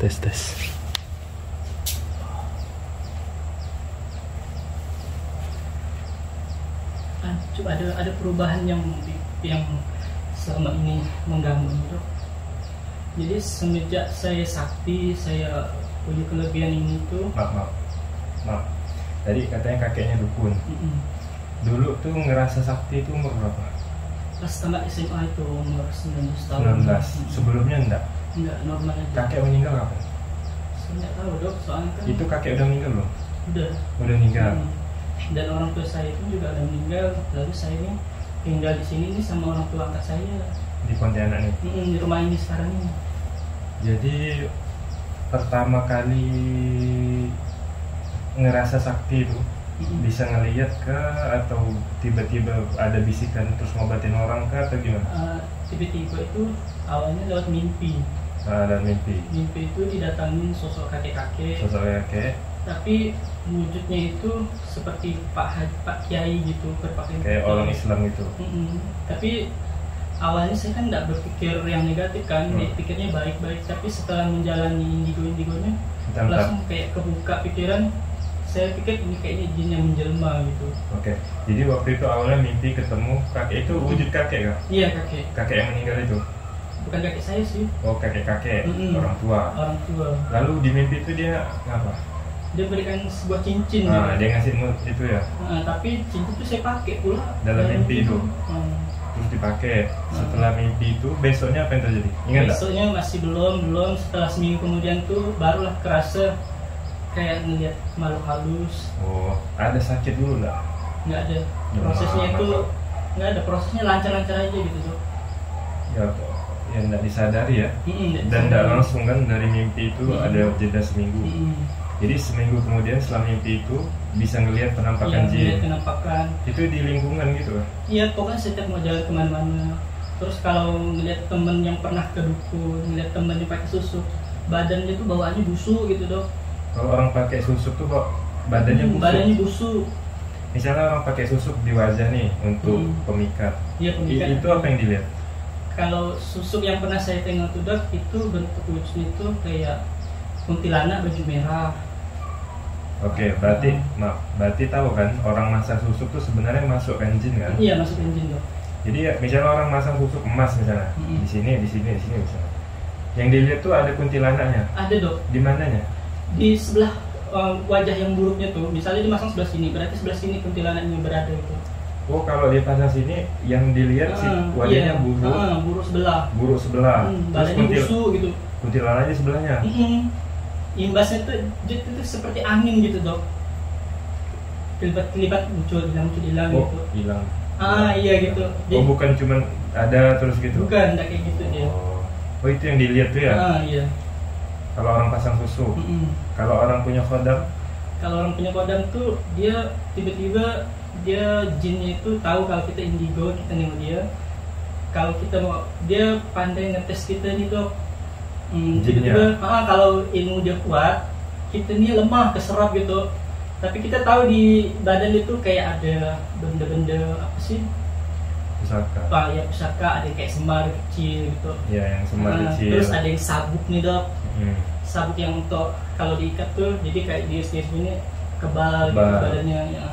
tes tes Ah, coba ada ada perubahan yang yang selama ini mengganggu dok. Jadi semenjak saya sakti, saya punya kelebihan ini tuh. maaf maaf maaf tadi katanya kakeknya dukun mm-mm. dulu tuh ngerasa sakti itu umur berapa Pas tamat SMA itu umur 19 tahun. 19 Mm. sebelumnya enggak Enggak normal aja. kakek meninggal kapan Saya nggak tahu dok, soalnya kan itu kakek udah meninggal belum udah. udah meninggal Mm. Dan orang tua saya itu juga udah meninggal. Lalu saya ini tinggal di sini nih sama orang tua angkat saya. di Pontianak nih Mm-mm, di rumah ini sekarang ini. jadi pertama kali ngerasa sakti itu Mm-mm. bisa ngeliat ke atau tiba-tiba ada bisikan terus ngobatin orang ke atau gimana Uh, tiba-tiba itu awalnya lewat mimpi Ah, dan mimpi mimpi itu didatangin sosok kakek-kakek sosok kakek tapi wujudnya itu seperti Pak Haji, Pak Kiai gitu berpakaian kayak orang Islam itu Mm-mm. tapi awalnya saya kan tidak berpikir yang negatif kan Hmm. pikirnya baik-baik tapi setelah menjalani indigo-indigonya bentar, bentar. langsung kayak kebuka pikiran saya pikir ini kayaknya jin yang menjelma gitu Oke, jadi waktu itu awalnya mimpi ketemu kakek itu wujud kakek kan? iya kakek Kakek yang meninggal itu? Bukan kakek saya sih Oh kakek-kakek, Mm-mm. orang tua. orang tua Lalu di mimpi itu dia ngapa? dia berikan sebuah cincin gitu. dia ngasih mood itu ya, Nah, tapi cincin itu saya pakai pula Dalam mimpi itu? Hmm. terus dipakai. Setelah mimpi itu besoknya apa yang terjadi? Ingat? Besoknya masih belum, belum. Setelah seminggu kemudian tuh barulah kerasa kayak ngeliat makhluk halus. Oh, ada sakit dulu nggak? Nggak ada. Ya, Prosesnya itu nggak ada. Prosesnya lancar-lancar aja gitu tuh. Ya, ya nggak disadari ya. Mm-mm, Dan nggak langsung kan dari mimpi itu Mm-mm. ada jeda seminggu. Mm-mm. Jadi seminggu kemudian setelah mimpi itu bisa ngelihat Iya, penampakan ngeliat jin. penampakan. Itu di lingkungan gitu kan? Iya, pokoknya setiap mau jalan ke mana-mana. Terus kalau ngeliat temen yang pernah ke dukun, ngeliat temen yang pakai susuk, badannya tuh bawaannya busuk gitu dok. Kalau orang pakai susuk tuh kok badannya Hmm, busuk. Badannya busuk. Misalnya orang pakai susuk di wajah nih untuk Hmm. pemikat. Iya pemikat. itu apa yang dilihat? Kalau susuk yang pernah saya tengok tuh dok itu bentuk wujudnya itu kayak kuntilanak baju merah Oke, berarti Hmm. maaf, berarti tahu kan orang masang susuk tuh sebenarnya masukkan jin kan? iya masuk engine dok Jadi ya, misalnya orang masang susuk emas misalnya, Hmm. di sini, di sini, di sini misalnya. Yang dilihat tuh ada kuntilanaknya. ada dok Di mananya? di sebelah uh, wajah yang buruknya tuh misalnya dimasang sebelah sini berarti sebelah sini kuntilanaknya berada itu Oh, kalau dia pasang sini, yang dilihat sih Ah, wajahnya iya. buruk, Ah, buruk sebelah buruk sebelah. hmm, Terus kuntil, busuk gitu kuntilanaknya sebelahnya. Mm-mm. imbasnya tuh dia tuh seperti angin gitu dok kelibat kelibat muncul hilang muncul hilang Oh, gitu hilang. ah iya gitu Oh, Jadi- bukan cuman ada terus gitu. bukan enggak kayak gitu dia Oh. oh, itu yang dilihat tuh ya. ah iya Kalau orang pasang susuk. Mm-mm. Kalau orang punya kodam, kalau orang punya kodam tuh dia tiba-tiba dia jinnya itu tahu kalau kita indigo kita nengok dia kalau kita mau dia pandai ngetes kita nih dok Hmm, tiba-tiba ah, kalau ilmu dia kuat kita nih lemah keserap gitu tapi kita tahu di badan itu kayak ada benda-benda apa sih pusaka. pak ya pusaka ada yang kayak semar kecil gitu Ya, yang semar Nah, kecil. terus ada yang sabuk nih dok Hmm. sabuk yang untuk kalau diikat tuh jadi kayak dia sendiri kebal, gitu Kebal. badannya ya.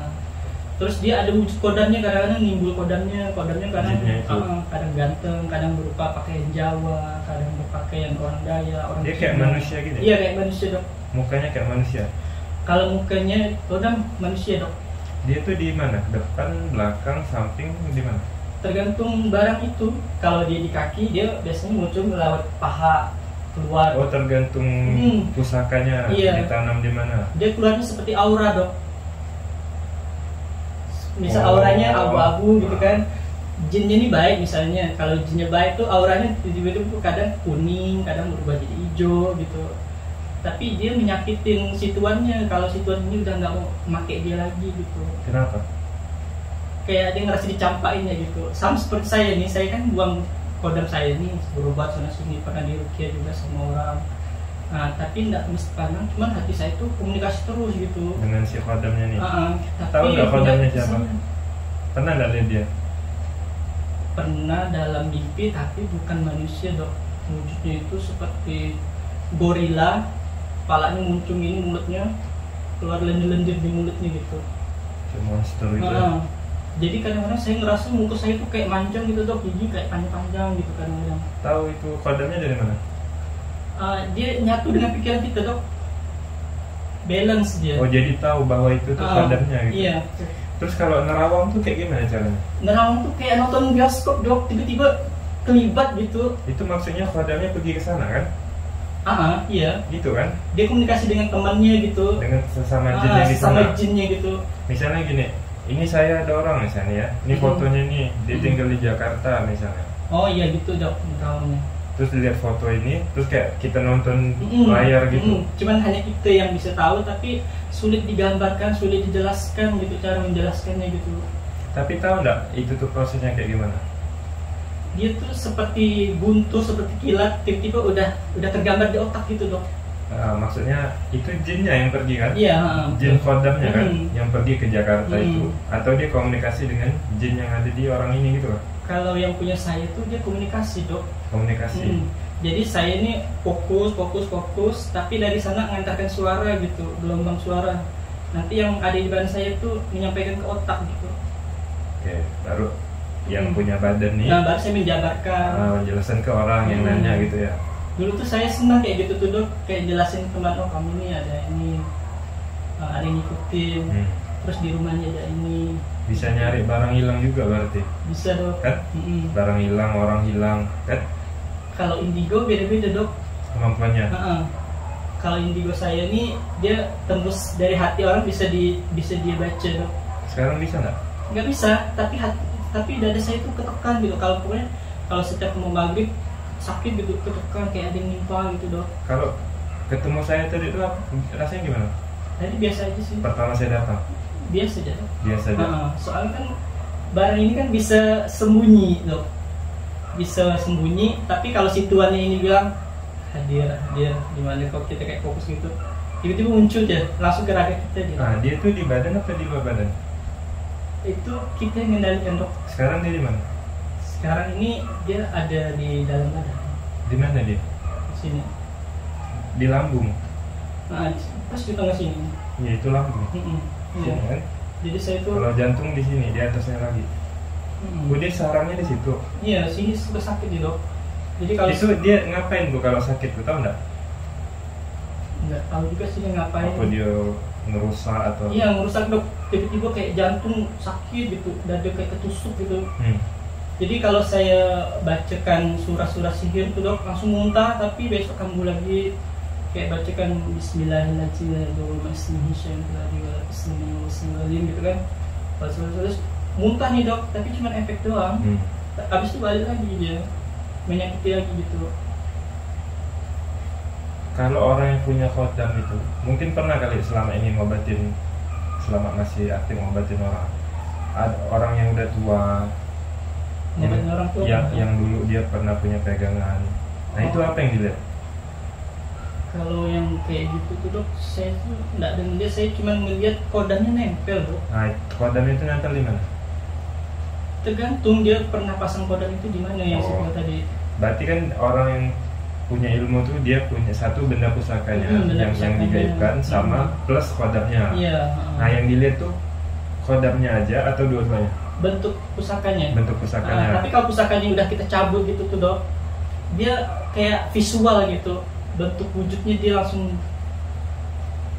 Terus dia ada wujud kodamnya kadang-kadang nimbul kodamnya kodamnya kadang ah, kadang ganteng kadang berupa pakaian Jawa kadang berpakaian orang Daya orang Dia kayak manusia gitu ya? iya kayak manusia dok Mukanya kayak manusia. kalau mukanya kodam manusia dok Dia tuh di mana? Depan, belakang, samping, di mana? tergantung barang itu kalau dia di kaki dia biasanya muncul lewat paha keluar Oh, tergantung Hmm. pusakanya Iya. ditanam di mana. dia keluarnya seperti aura dok misal Oh. auranya abu-abu gitu kan. Jinnya ini baik misalnya. Kalau jinnya baik tuh auranya tiba-tiba tuh kadang kuning kadang berubah jadi hijau gitu. Tapi dia menyakitin situannya. Kalau situan ini udah nggak mau make dia lagi gitu. Kenapa? kayak dia ngerasa dicampain ya gitu. Sama seperti saya nih. Saya kan buang kodam saya nih. Berobat sana sini. Pernah dirukia juga sama orang nah tapi nggak mesti pandang cuman hati saya tuh komunikasi terus gitu Dengan si kodamnya nih. Ah, tapi Tahu nggak kodamnya siapa? ke sana. Pernah nggak lihat dia? pernah dalam mimpi tapi bukan manusia dok wujudnya itu seperti gorila kepalanya muncung ini mulutnya keluar lendir-lendir di mulutnya gitu Kayak monster gitu. Heeh. jadi kadang-kadang saya ngerasa muka saya tuh kayak manjang gitu dok gigi kayak panjang-panjang gitu kadang-kadang tahu itu kodamnya dari mana Ah, dia nyatu dengan pikiran kita dok. Balance dia. Oh jadi tahu bahwa itu tuh Ah, kodamnya gitu? Iya terus kalau nerawang tuh kayak gimana caranya? Nerawang tuh kayak nonton bioskop dok. Tiba-tiba kelibat gitu. Itu maksudnya kodamnya pergi ke sana kan? Ah ah, iya. Gitu kan? Dia komunikasi dengan temannya gitu. Dengan sesama Ah, jinnya di sama sana jinnya gitu. Misalnya gini ini saya ada orang misalnya ya. Ini Hmm. fotonya nih dia tinggal di Jakarta misalnya. Oh iya gitu dok nerawangnya terus dilihat foto ini terus kayak kita nonton Mm-mm, layar gitu. Mm-mm. cuman hanya kita yang bisa tahu tapi sulit digambarkan sulit dijelaskan gitu cara menjelaskannya gitu. Tapi tahu nggak itu tuh prosesnya kayak gimana? Dia tuh seperti guntur seperti kilat tiba-tiba udah udah tergambar di otak gitu dok. Ah, maksudnya itu jinnya yang pergi kan? Iya jin kodamnya kan Hmm. yang pergi ke Jakarta Hmm. itu. Atau dia komunikasi dengan jin yang ada di orang ini gitu kan kalau yang punya saya tuh dia komunikasi dok komunikasi. Hmm. jadi saya ini fokus fokus fokus tapi dari sana mengantarkan suara gitu gelombang suara. Nanti yang ada di badan saya tuh menyampaikan ke otak gitu. Oke baru yang Hmm. punya badan nih nah baru saya menjabarkan. Ah, menjelaskan ke orang yang Hmm. nanya gitu ya. Dulu tuh saya senang kayak gitu tuh dok. Kayak jelasin ke teman oh kamu nih ada ini uh, ada yang ngikutin. Hmm. terus di rumahnya ada ini. Bisa nyari barang hilang juga berarti? Bisa dok. Kan? Mm-mm. barang hilang orang hilang kan kalau indigo beda-beda dok. Kemampuannya. Heeh. kalau indigo saya nih dia tembus dari hati orang bisa di bisa dia baca dok. Sekarang bisa nggak? Nggak bisa tapi hati tapi dada saya tuh ketekan gitu. Kalau pokoknya kalau setiap mau maghrib sakit gitu ketekan kayak ada yang nimpa gitu dok. Kalau ketemu saya tadi itu rasanya gimana? Jadi biasa aja sih. Pertama saya datang. Biasa aja biasa aja. Heeh, soalnya kan barang ini kan bisa sembunyi dok bisa sembunyi tapi kalau situannya ini bilang hadir hadir di mana kok kita kayak fokus gitu. Tiba-tiba muncul dia langsung ke raga kita dia. Nah dia tuh di badan atau di luar badan? Itu kita yang mengendalikan dok sekarang dia di mana? Sekarang ini dia ada di dalam badan di mana dia? Di sini. Di lambung. Nah pas di tengah sini. Ya itu lambung. Mm-mm. Iya. Sini kan? Jadi saya tuh kalau jantung di sini di atasnya lagi Oh, dia sarangnya di situ. Iya sini sudah sakit nih dok. Jadi kalau itu dia ngapain bu kalau sakit bu? Tahu nggak? Nggak tahu juga sih dia ngapain. Apa dia ngerusak atau Iya ngerusak dok. Tiba-tiba kayak jantung sakit gitu dada kayak ketusuk gitu. Hmm. jadi kalau saya bacakan surah-surah sihir tuh dok langsung muntah tapi besok kambuh lagi kayak bacakan Bismillahirrahmanirrahim Bismillahirrahmanirrahim gitu kan. Terus, terus muntah nih dok. Tapi cuma efek doang. Hmm. habis itu balik lagi dia. Menyakiti lagi gitu. Kalau orang yang punya khodam itu mungkin pernah kali selama ini ngobatin selama masih aktif ngobatin orang. Ada orang yang udah tua. Yang, Ngobatin orang tua yang, kan? yang dulu dia pernah punya pegangan. Nah itu Oh. apa yang dilihat? Kalau yang kayak gitu tuh dok saya tuh nggak ada ngeliat saya cuma ngeliat kodamnya nempel dok. Nah khodam itu nempel di mana tergantung dia pernah pasang kodam itu di mana yang saya Oh. bilang tadi. Berarti kan orang yang punya ilmu tuh dia punya satu benda pusakanya Hmm, benda yang yang pusakanya. digaibkan sama Hmm. plus kodamnya. Iya nah yang dilihat tuh kodamnya aja atau dua-duanya? Bentuk pusakanya. Bentuk pusakanya. Tapi kalau pusakanya udah kita cabut gitu tuh dok dia kayak visual gitu. Bentuk wujudnya dia langsung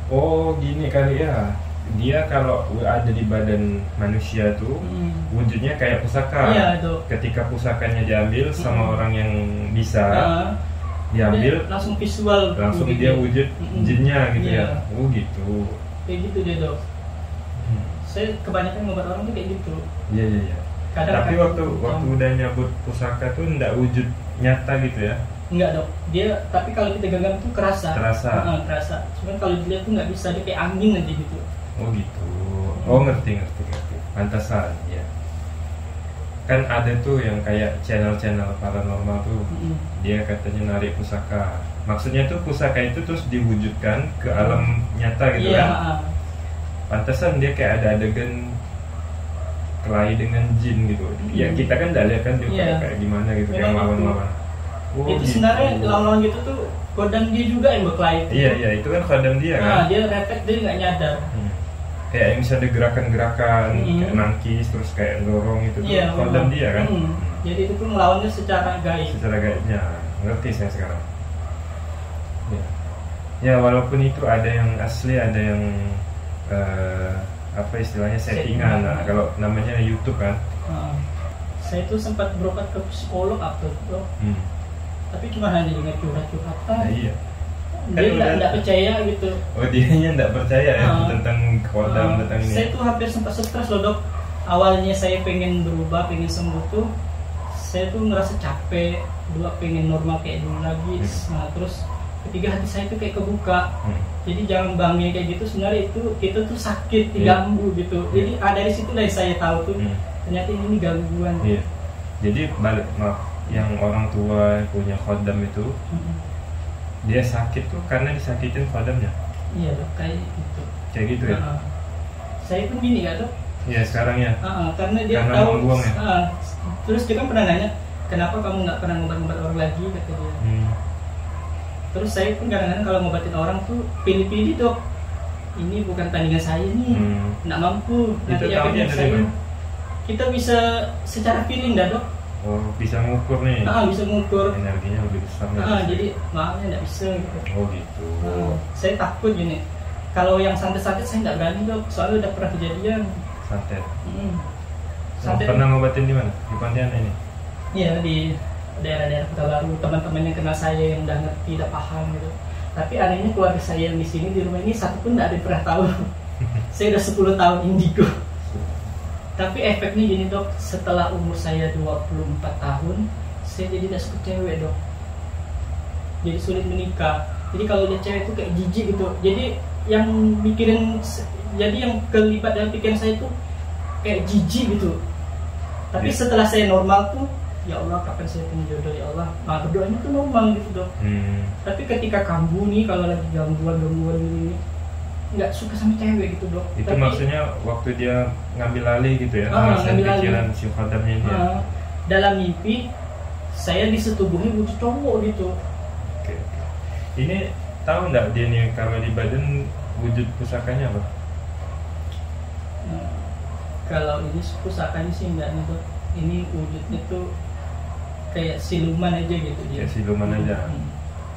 Oh gini kali ya Dia kalau ada di badan manusia tuh hmm, Wujudnya kayak pusaka iya dok Ketika pusakanya diambil sama Hmm. orang yang bisa Ah, Diambil dia langsung visual langsung wujudnya. dia wujud Mm-mm. jinnya gitu Iya. ya Oh gitu kayak gitu dia dok Hmm. saya kebanyakan ngobat orang tuh kayak gitu Iya iya iya kadang Tapi kadang- waktu waktu udah nyabut pusaka tuh ndak wujud nyata gitu ya Enggak dok, dia tapi kalau kita genggam tuh kerasa. Kerasa. Heeh, kerasa. Cuman kalau dilihat tuh nggak bisa dia kayak angin aja gitu. Oh gitu Oh ngerti ngerti ngerti Pantasan ya Kan ada tuh yang kayak channel-channel paranormal tuh Mm-mm. dia katanya narik pusaka maksudnya tuh pusaka itu terus diwujudkan ke alam nyata gitu Iya. kan heeh. pantesan dia kayak ada adegan kelahi dengan jin gitu ya Hmm. kita kan tidak lihat kan dia Iya. kayak, kayak gimana gitu kayak Memang lawan itu. lawan Oh, itu gitu. sebenarnya lawan-lawan gitu tuh kodam dia juga yang berkelahi. Iya iya itu kan khodam dia nah kan. dia refleks dia nggak nyadar Hmm. Kayak yang misalnya gerakan-gerakan Hmm. kayak nangkis terus kayak dorong itu tuh iya khodam memang. dia kan. Hmm. jadi itu tuh melawannya secara gaib Secara gaibnya ngerti saya sekarang. Ya. ya walaupun itu ada yang asli ada yang eh, apa istilahnya settingan. Settingan. Nah, kalau namanya YouTube kan. Nah, saya tuh sempat berobat ke psikolog apa tuh Hmm. tapi cuma hanya dengan curhat-curhatan Nah, iya. Kan dia nggak udah- nggak percaya gitu Oh dia nggak percaya ya Ah. tentang kodam Uh, tentang ini. saya tuh hampir sempat stres loh dok awalnya saya pengen berubah pengen sembuh tuh saya tuh ngerasa capek dua pengen normal kayak dulu lagi Hmm. nah terus ketiga hati saya tuh kayak kebuka Hmm. jadi jangan bangnya kayak gitu sebenarnya itu itu tuh sakit Iya. diganggu gitu Iya. jadi ah, dari situ lah saya tahu tuh Hmm. ternyata ini gangguan Iya. Jadi balik maaf yang orang tua punya khodam itu Mm-mm. Dia sakit tuh karena disakitin khodamnya. iya dok kayak gitu Kayak gitu ya. Nah, saya pun gini ya dok Iya sekarang ya. Ah, ah, karena dia Karena tahu membuang ya? ah, terus dia kan pernah nanya kenapa kamu nggak pernah ngobat-ngobat orang lagi kata dia Hmm. terus saya pun kadang-kadang kalau ngobatin orang tuh pilih-pilih dok ini bukan tandingan saya nih Hmm. nggak mampu nanti dari saya mana? kita bisa secara feeling dah dok Oh bisa ngukur nih. ah bisa mengukur Energinya lebih besar. ah jadi maafnya nggak bisa gitu Oh gitu. Ah, saya takut gini kalau yang santet-santet saya nggak berani dok soalnya udah pernah kejadian Santet. hmm. Oh, santet pernah ngobatin di mana? Di Pontianak ini. Iya di daerah-daerah kota baru teman-teman yang kenal saya yang udah ngerti udah paham gitu tapi anehnya keluarga saya yang di sini di rumah ini satu pun tidak ada yang pernah tahu saya udah 10 tahun indigo tapi efeknya gini dok. Setelah umur saya 24 tahun saya jadi tidak suka cewek dok. Jadi sulit menikah. Jadi kalau dia cewek itu kayak jijik gitu. Jadi yang mikirin jadi yang kelibat dalam pikiran saya itu kayak jijik gitu. Tapi Iya. setelah saya normal tuh ya Allah kapan saya punya jodoh ya Allah. Nah berdoanya tuh normal gitu dok. Hmm. tapi ketika kambuh nih kalau lagi gangguan gangguan ini nggak suka sama cewek gitu dok Itu Tapi, maksudnya waktu dia ngambil alih gitu ya, ngambil alih. pikiran si khodamnya dia. ah, dalam mimpi saya disetubuhi wujud cowok gitu Oke, oke. Ini tahu nggak dia nih kalau di badan wujud pusakanya apa? Nah, kalau ini pusakanya sih enggak nih dok ini wujudnya tuh kayak siluman aja gitu dia Kayak siluman aja. Hmm.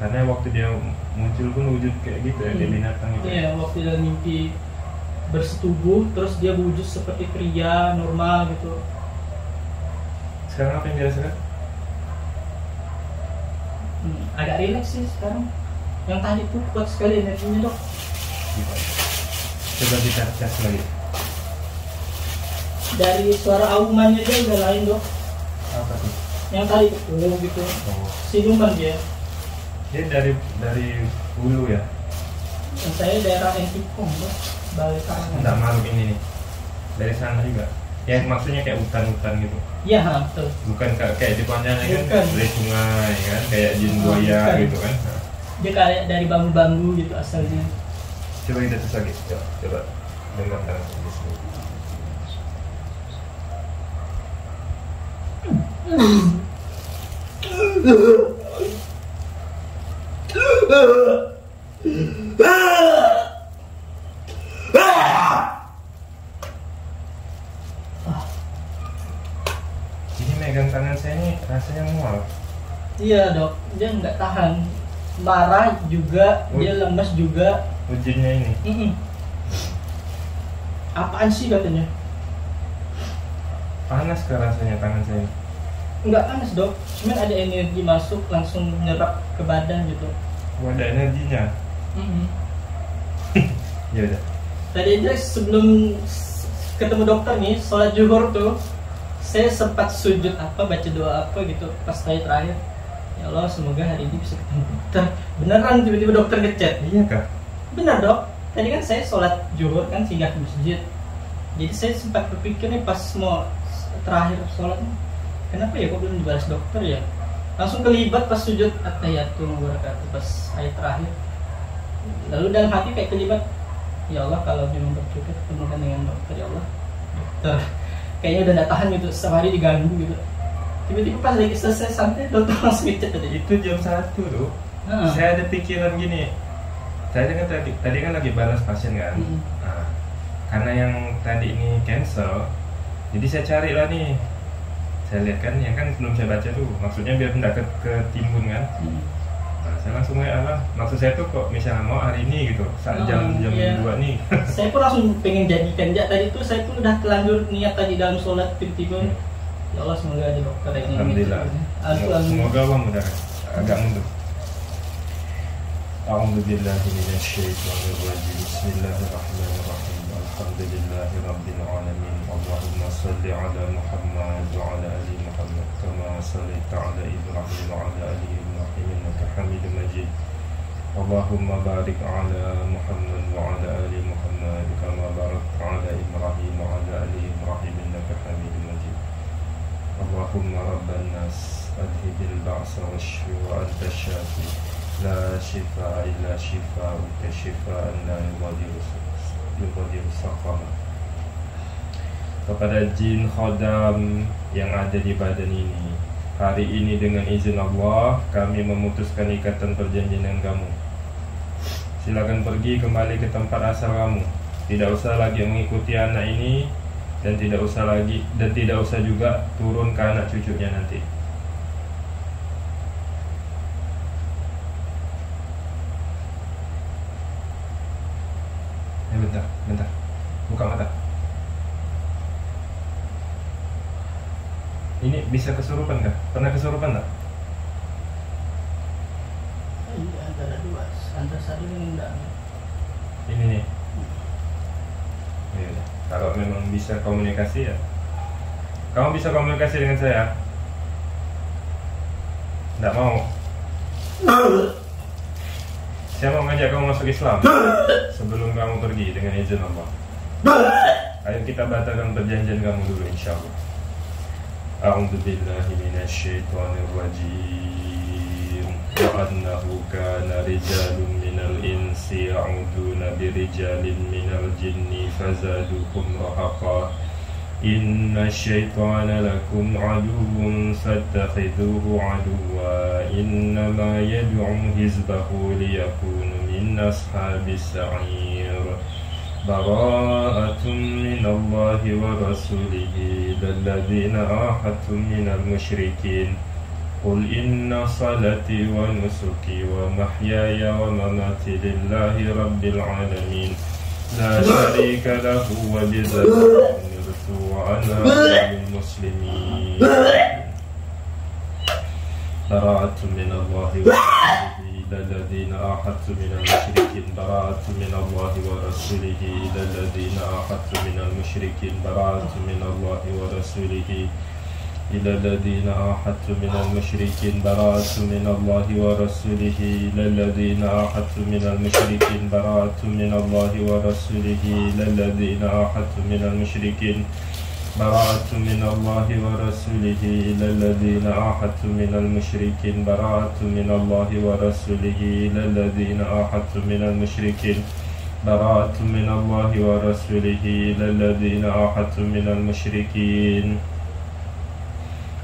Karena waktu dia muncul pun wujud kayak gitu ya, Hmm. binatang gitu. Iya, waktu dalam mimpi bersetubuh terus dia wujud seperti pria normal gitu Sekarang apa yang dirasakan? Hmm, agak rileks sih sekarang yang tadi tuh kuat sekali energinya dok Gitu. Coba kita tes lagi. dari suara aumannya dia udah lain dok Apa tuh? yang tadi tuh oh, gitu Oh. siluman dia Dia dari dari hulu ya. yang saya daerah Entikong dok balik Enggak makhluk ini nih. Dari sana juga. Ya maksudnya kayak hutan-hutan gitu. iya betul Bukan kayak kayak di Pontianak kan Bukan. dari sungai kan, kayak jin Ah, buaya bukan. gitu kan. Nah, dia kayak dari bambu-bambu gitu asalnya coba kita tes lagi. Coba, coba dengarkan di sini. Ini megang tangan saya ini rasanya mual. iya dok dia nggak tahan marah juga Oh. dia lemes juga Ujungnya ini. Mm-mm. apaan sih katanya Panas ke rasanya tangan saya. nggak panas dok cuman ada energi masuk langsung menyerap ke badan gitu Oh, ada energinya. Mm-mm. Ya udah. tadi aja sebelum ketemu dokter nih sholat zuhur tuh saya sempat sujud apa baca doa apa gitu pas tadi terakhir ya Allah semoga hari ini bisa ketemu dokter beneran tiba-tiba dokter ngechat Iya kah? benar dok tadi kan saya sholat zuhur kan singgah ke masjid jadi saya sempat berpikir nih pas mau terakhir sholat kenapa ya kok belum dibalas dokter ya langsung kelibat pas sujud. At-tahiyatul wabarakatuh. Pas ayat terakhir. Lalu dalam hati kayak kelibat ya Allah kalau memang dokter ketemukan dengan dokter ya Allah. Dokter kayaknya udah gak tahan gitu. Setiap hari diganggu gitu. Tiba-tiba pas lagi selesai santai dokter langsung ngecek tadi. Itu jam satu tuh Heeh. saya ada pikiran gini. Saya kan tadi tadi kan lagi balas pasien kan? Hmm. Nah, karena yang tadi ini cancel jadi saya cari lah nih saya lihat kan ya kan sebelum saya baca tuh maksudnya biar tidak ke, ketimbun kan Hmm. nah, saya langsung WA lah maksud saya tuh kok misalnya mau hari ini gitu saat Oh, jam jam iya. dua nih saya pun langsung pengen jadikan ya tadi tuh saya tuh udah terlanjur niat tadi dalam sholat tiba-tiba ya Allah semoga aja dokter ini Alhamdulillah Aku Semoga- langsung semoga Allah mudahkan agak mundur أعوذ بالله من الشيطان الرجيم بسم الله الرحمن الرحيم صل على محمد وعلى آل محمد كما صليت على إبراهيم وعلى آل إبراهيم إنك حميد مجيد. اللهم بارك على محمد وعلى آل محمد كما باركت على إبراهيم وعلى آل إبراهيم إنك حميد مجيد. اللهم رب الناس أذهب البعث والشفي وأنت الشافي لا شفاء إلا شفاءك شفاء لا يغادر يغادر سقما. Kepada jin khodam yang ada di badan ini. Hari ini dengan izin Allah Kami memutuskan ikatan perjanjian dengan kamu. Silakan pergi kembali ke tempat asal kamu. Tidak usah lagi mengikuti anak ini Dan tidak usah lagi Dan tidak usah juga turun ke anak cucunya nanti. Eh bentar, bentar. Buka mata Ini bisa kesurupan kah? Pernah kesurupan tak? Iya, antara dua antara satu yang enggak Ini nih Ya. Kalau memang bisa komunikasi ya Kamu bisa komunikasi dengan saya? Tidak mau Saya mau ngajak kamu masuk Islam Sebelum kamu pergi dengan izin Allah Ayo kita batalkan perjanjian kamu dulu insya Allah أعوذ بالله من الشيطان الرجيم. وأنه كان رجال من الإنس يعودون برجال من الجن فزادوهم رهقا. إن الشيطان لكم عدو فاتخذوه عدوا. إنما يدعو حزبه ليكون من أصحاب السعير. براءة من الله ورسوله إلى الذين عاهدتم من المشركين. قل إن صلاتي ونسكي ومحياي ومماتي لله رب العالمين. لا شريك له وبذلك أمرت وأنا المسلمين. براءة من الله ورسوله. إلى الذين عاهدت من المشركين براءة من الله ورسوله. إلى الذين عاهدت من المشركين براءة من الله ورسوله. إلى الذين عاهدت من المشركين براءة من الله ورسوله. إلى الذين عاهدت من المشركين براءة من الله ورسوله. إلى الذين عاهدت من المشركين براءة من الله ورسوله إلى الذين عاهدت من المشركين. براءة من الله ورسوله إلى الذين عاهدت من المشركين. براءة من الله ورسوله إلى الذين عاهدت من المشركين.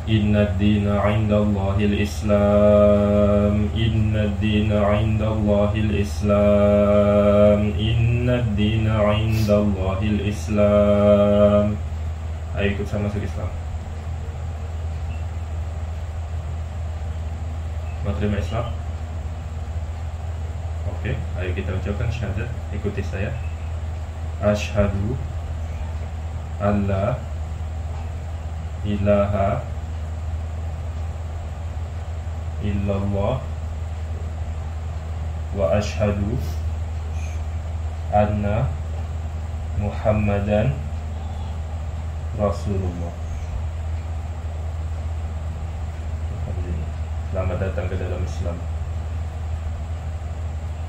إن الدين عند الله الإسلام. إن الدين عند الله الإسلام. إن الدين عند الله الإسلام. Ayo ikut saya masuk Islam. Mau terima Islam? Oke, ayo kita ucapkan syahadat. Ikuti saya. Ashadu Alla Ilaha Illallah Wa ashadu Anna Muhammadan Rasulullah. Selamat datang ke dalam Islam.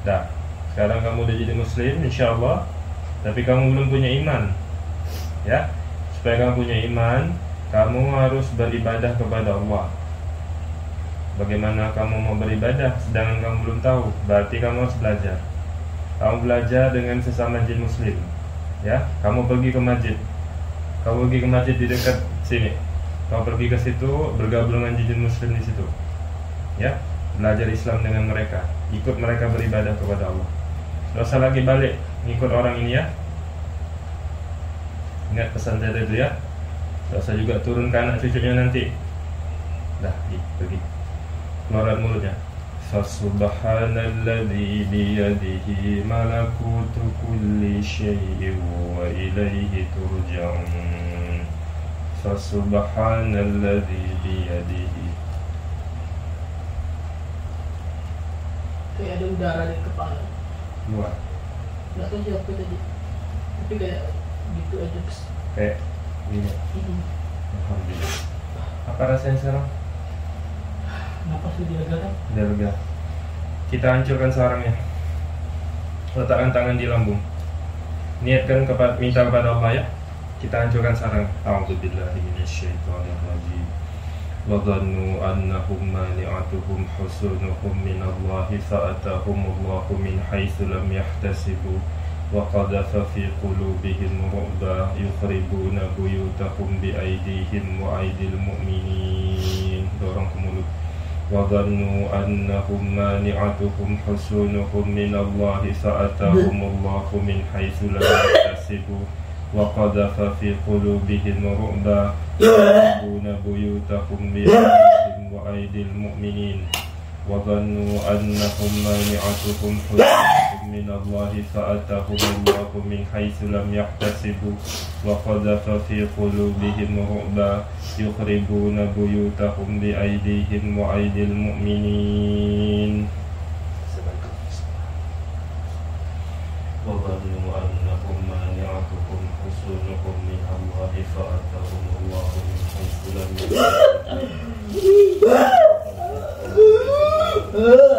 Dah Sekarang kamu udah jadi muslim insyaAllah. Tapi kamu belum punya iman. Ya Supaya kamu punya iman Kamu harus beribadah kepada Allah. Bagaimana kamu mau beribadah Sedangkan kamu belum tahu? Berarti kamu harus belajar. Kamu belajar dengan sesama jin muslim. Ya Kamu pergi ke masjid kamu pergi ke masjid di dekat sini Kau pergi ke situ, bergabung dengan jin muslim di situ. Ya, belajar Islam dengan mereka, ikut mereka beribadah kepada Allah. Tidak usah lagi balik ngikut orang ini ya. Ingat pesan saya itu ya. Tidak usah juga turun ke anak cucunya nanti. Dah, pergi. Keluaran mulutnya. فسبحان الذي بيده ملكوت كل شيء وإليه ترجعون فسبحان الذي بيده kayak ada udara di kepala luar nggak tahu siapa tadi tapi kayak gitu aja kayak gini Hmm. Alhamdulillah apa rasanya sekarang Napas tuh dia kan Udah lega. Kita hancurkan sarangnya. Letakkan tangan di lambung. Niatkan kepada minta kepada Allah ya. Kita hancurkan sarang. A'udzubillahi minasyaitonir rajim. Wa dhannu annahum mani'atuhum husunuhum min Allah fa'atahum Allah min haitsu lam yahtasibu qulubihim ru'ba yukhribuna buyutahum bi aydihim wa aydil mu'minin. Dorong ke mulut. وظنوا أنهم مانعتهم حصونهم من الله فأتاهم الله من حيث لم يحتسبوا. وقذف في قلوبهم رعبا يخربون بيوتهم بأيديهم وأيدي المؤمنين. وظنوا أنهم مانعتهم حصونهم من الله فأتاهم الله من حيث لم يحتسبوا وقذف في قلوبهم رعبا يخربون بيوتهم بأيديهم وأيدي المؤمنين. وظنوا أنهم مانعتهم حصونهم من الله فأتاهم الله من حيث لم يحتسبوا.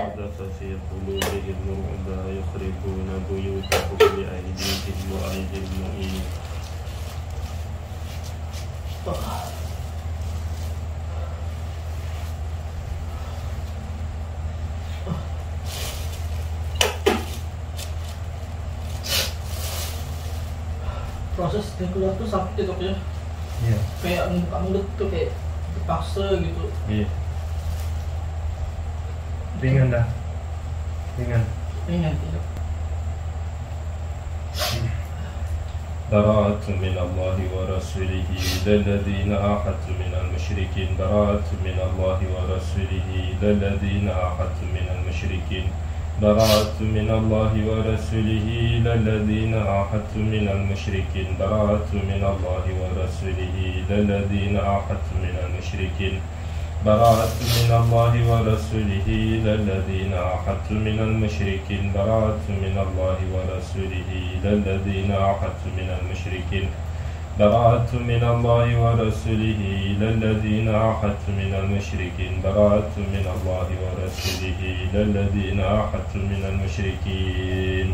وقذف في قلوبهم رعبا يخربون بيوتهم بأيديهم وأيدي المؤمنين proses yang keluar tuh sakit ya dok ya Iya. kayak ngebuka mulut tuh kayak terpaksa gitu Iya. Ringan dah. Ringan. ringan tidak براءة من الله ورسوله إلى الذين من المشركين براءة من الله ورسوله إلى الذين من المشركين براءة من الله ورسوله إلى الذين من المشركين براءة من الله ورسوله إلى الذين من المشركين براءة من الله ورسوله إلى الذين عاهدتم من المشركين. براءة من الله ورسوله إلى الذين عاهدتم من المشركين. براءة من الله ورسوله إلى الذين عاهدتم من المشركين. براءة من الله ورسوله إلى الذين عاهدتم من المشركين.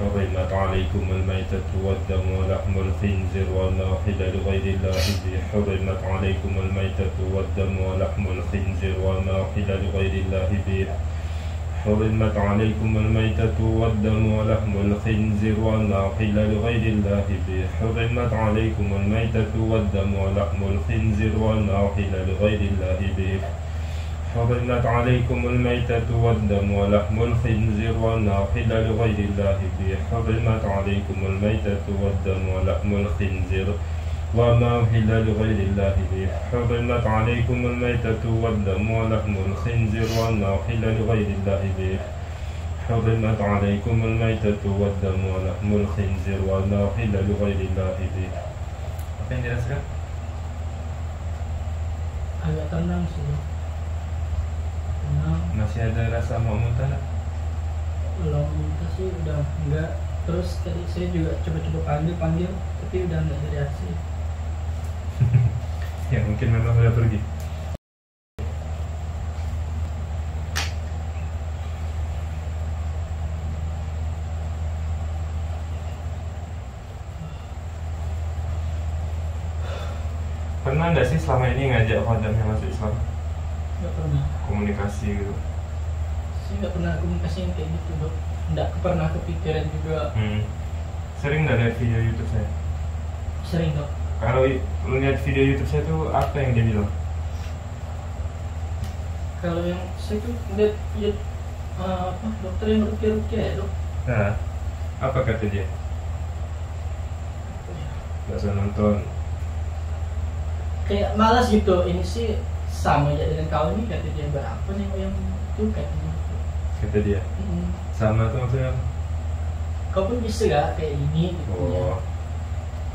حرمت عليكم الميتة والدم ولحم الخنزير وما أحل لغير الله به حرمت عليكم الميتة والدم ولحم الخنزير وما أحل لغير الله به حرمت عليكم الميتة والدم ولحم الخنزير وما أحل لغير الله به حرمت عليكم الميتة والدم ولحم الخنزير وما أحل لغير الله به حرمت عليكم الميتة والدم ولحم الخنزير أحل لغير الله به. حرمت عليكم الميتة والدم ولحم الخنزير وما أحل لغير الله به. حرمت عليكم الميتة والدم ولحم الخنزير أحل لغير الله به. حرمت عليكم الميتة والدم ولحم الخنزير أحل لغير الله به. Apa yang dirasakan? agak tenang sih tenang Masih ada rasa mau muntah nggak? belum muntah sih udah enggak terus tadi saya juga coba-coba panggil panggil tapi udah enggak ada reaksi Ya mungkin memang udah pergi. Pernah nggak sih selama ini ngajak khodamnya masuk Islam? nggak pernah Komunikasi gitu? saya nggak pernah komunikasi yang kayak gitu dok nggak pernah kepikiran juga Hmm. Sering nggak lihat video YouTube saya? sering dok Kalau lihat video YouTube saya tuh apa yang dia bilang? kalau yang saya tuh lihat lihat eh, apa dokter yang rukia rukia ya dok Nah, apa kata dia? Gak usah nonton. kayak malas gitu ini sih sama aja dengan kau ini kata dia berapa nih yang itu katanya Kata dia. Mm. Sama tuh maksudnya. kau pun bisa gak kayak ini gitu Oh.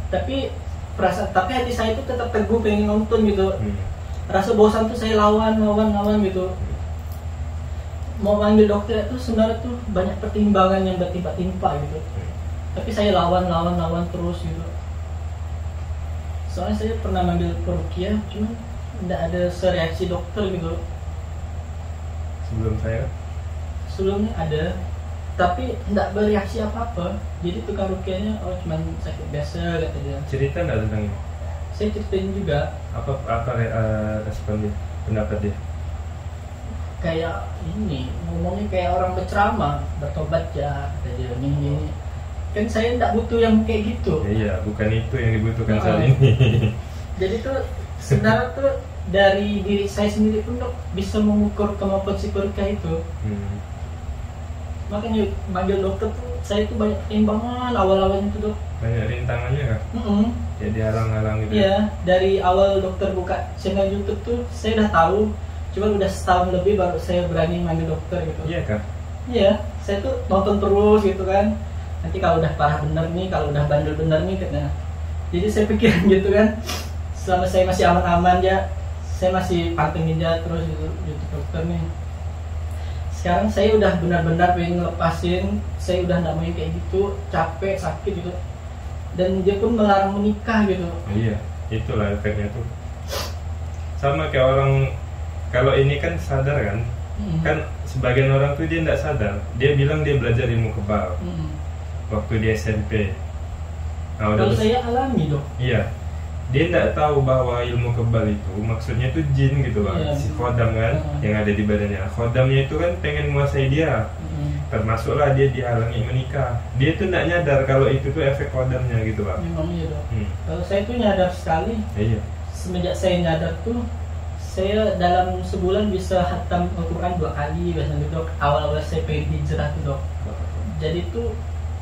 tapi perasaan tapi hati saya itu tetap teguh pengen nonton gitu Hmm. rasa bosan tuh saya lawan lawan lawan gitu mau manggil dokter itu sebenarnya tuh banyak pertimbangan yang bertimpa-timpa gitu tapi saya lawan lawan lawan terus gitu soalnya saya pernah manggil perukia cuma tidak ada sereaksi dokter gitu Sebelum saya sebelumnya ada tapi tidak bereaksi apa apa jadi tukang rukianya oh cuma sakit biasa kata dia cerita nggak tentang ini? saya ceritain juga Apa apa eh, respon dia? Pendapat dia? kayak ini ngomongnya kayak orang berceramah bertobat ya kata dia ini ini kan saya tidak butuh yang kayak gitu Ya, iya, bukan itu yang dibutuhkan Oh. saat ini. jadi tuh sebenarnya tuh dari diri saya sendiri pun dok bisa mengukur kemampuan si perka itu Hmm. makanya manggil dokter tuh saya tuh banyak pertimbangan awal-awalnya tuh dok Banyak rintangannya kan? Mm-mm. Ya dihalang-halang gitu. Iya, dari awal dokter buka channel YouTube tuh saya udah tahu, cuman udah setahun lebih baru saya berani manggil dokter gitu. Iya kan? Iya, saya tuh nonton terus gitu kan. Nanti kalau udah parah bener nih, kalau udah bandel bener nih katanya. Jadi saya pikir gitu kan, selama saya masih aman-aman ya, saya masih pantengin dia terus gitu, YouTube dokter nih. Sekarang saya udah benar-benar pengen ngelepasin, saya udah nggak mau kayak gitu, capek, sakit gitu. Dan dia pun melarang menikah gitu. Iya, itulah efeknya tuh. Sama kayak orang kalau ini kan sadar kan? Mm. Kan sebagian orang tuh dia nggak sadar. Dia bilang dia belajar ilmu kebal Mm. waktu di SMP. Nah, udah Kalau saya alami dok. Iya. Dia nggak tahu bahwa ilmu kebal itu maksudnya itu jin gitu bang. Iya. Si khodam kan Hmm. yang ada di badannya. Khodamnya itu kan pengen menguasai dia. Mm. Termasuklah dia dihalangi menikah. Dia tuh nggak nyadar kalau itu tuh efek khodamnya gitu bang. Memang iya dok. Hmm. Kalau saya tuh nyadar sekali Iya. semenjak saya nyadar tuh saya dalam sebulan bisa hatam Al-Quran dua kali biasanya dok. Awal-awal saya pengen hijrah tuh dok. Jadi tuh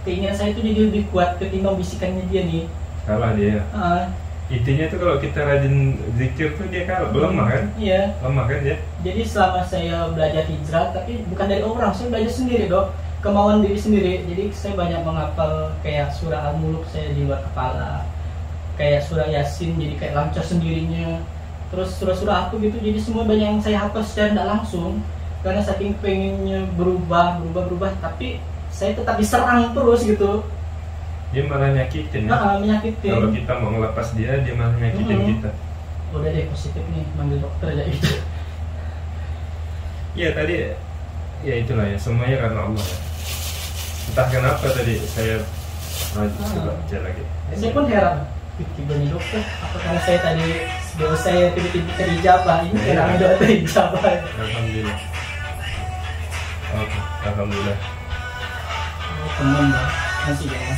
keinginan saya tuh jadi lebih kuat ketimbang bisikannya dia nih. Kalah dia. Ah, Intinya tuh kalau kita rajin zikir tuh dia kalah, lemah kan? Iya. Lemah kan dia? Jadi selama saya belajar hijrah, tapi bukan dari orang, saya belajar sendiri dok, kemauan diri sendiri. Jadi saya banyak menghafal kayak surah Al-Muluk saya di luar kepala, kayak surah Yasin jadi kayak lancar sendirinya. Terus surah-surah aku gitu, jadi semua banyak yang saya hafal secara tidak langsung. Karena saking pengennya berubah, berubah, berubah, tapi saya tetap diserang terus gitu. Dia malah nyakitin ya. Nah, menyakitin. Kalau kita mau ngelepas dia, dia malah nyakitin Mm-mm. kita. Udah deh positif nih, manggil dokter aja gitu. Iya tadi, ya itulah ya semuanya karena Allah. ya. Entah kenapa tadi saya lanjut Ah. coba baca lagi. Saya pun heran, tiba nih dokter, apa karena saya tadi doa saya tiba-tiba terijabah, ini Iya. karena doa terijabah. Alhamdulillah. Oke, alhamdulillah. Oh, temen lah, masih ya.